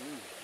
Mm.